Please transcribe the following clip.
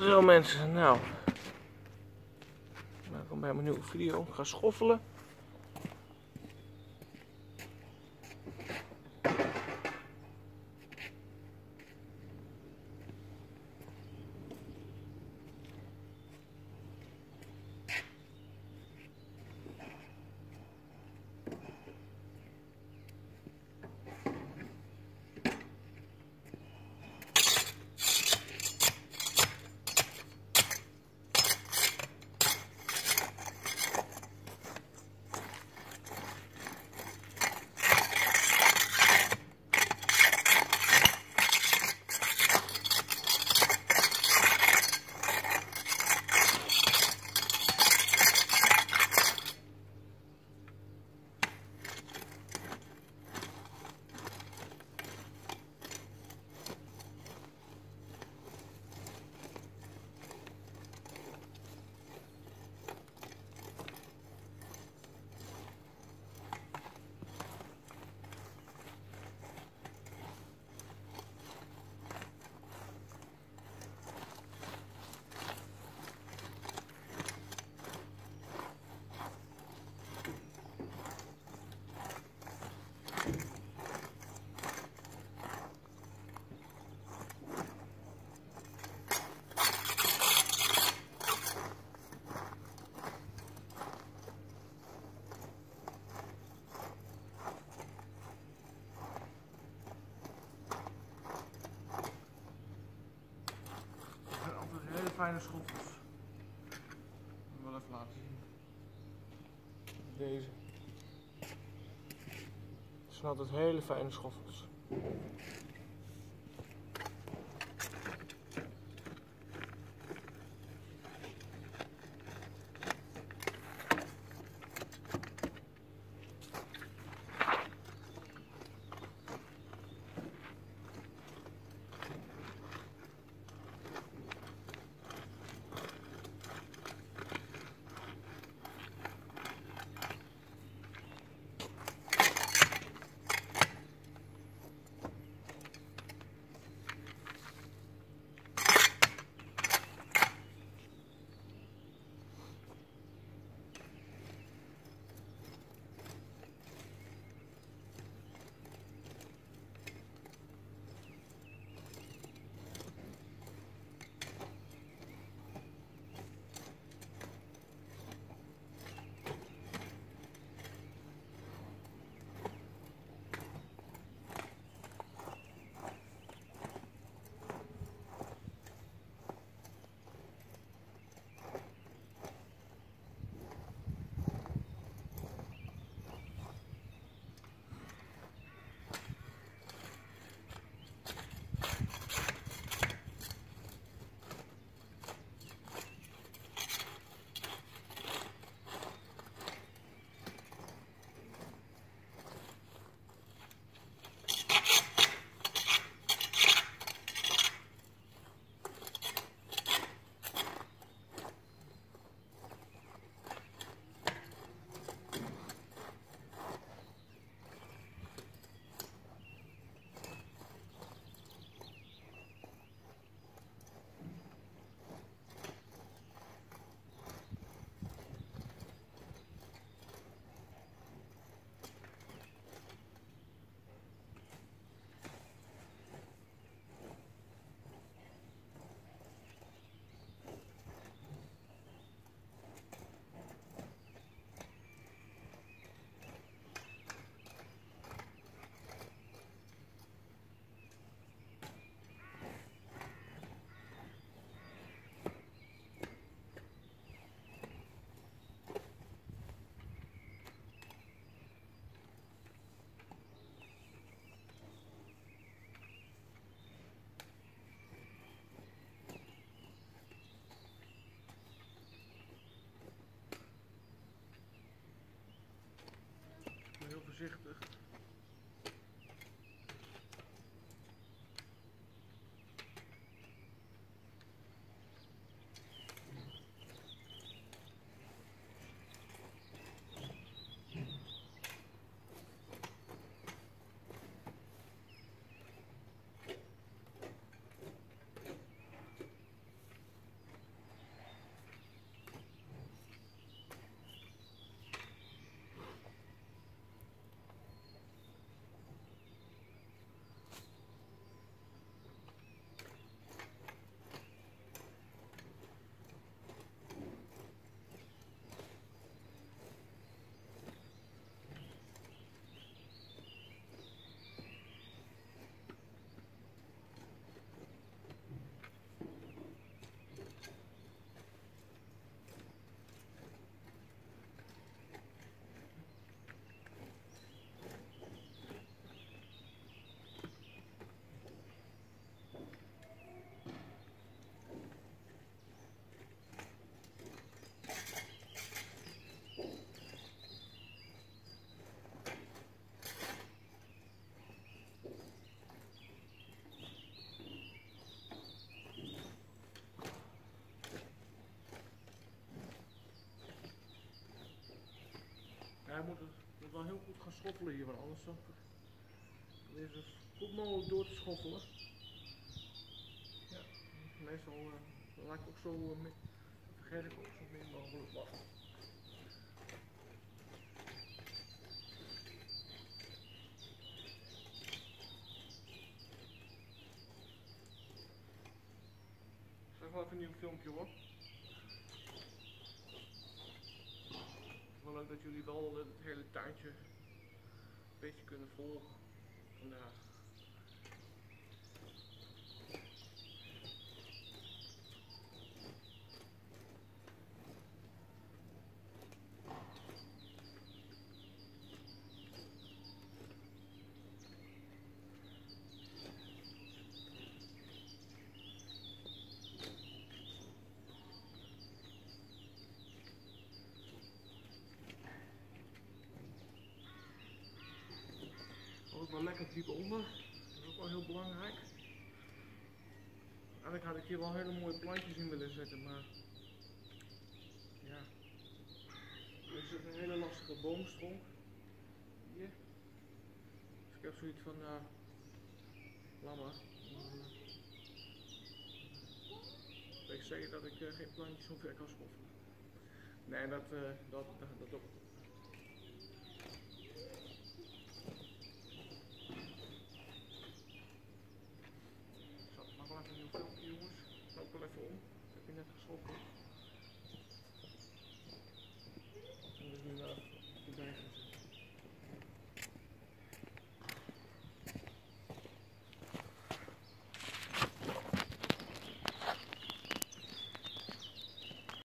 Zo mensen, nou. Welkom bij mijn nieuwe video. Ik ga schoffelen. Het zijn altijd hele fijne schoffels. Ik wil even laten zien. Deze. Het hele fijne schoffels. Moet, het, moet wel heel goed gaan schoffelen hier, want anders dan weer zo goed mogelijk door te schoffelen. Ja, meestal uh, laat ik ook zo, uh, min, vergeet ik ook zo min mogelijk. Ik ga wel even een nieuw filmpje hoor. wel leuk dat jullie wel het hele tuintje een beetje kunnen volgen vandaag. Lekker diep onder. Dat is ook wel heel belangrijk. Eigenlijk had ik hier wel hele mooie plantjes in willen zetten, maar ja. Er zit een hele lastige boomstronk hier. Dus ik heb zoiets van, uh, maar. Uh, ik zeker dat ik uh, geen plantjes zo ver kan schoffelen. Nee, dat, uh, dat, dat, dat ook. Filmpje jongens. Loop wel even om. Ik heb je net geschoten.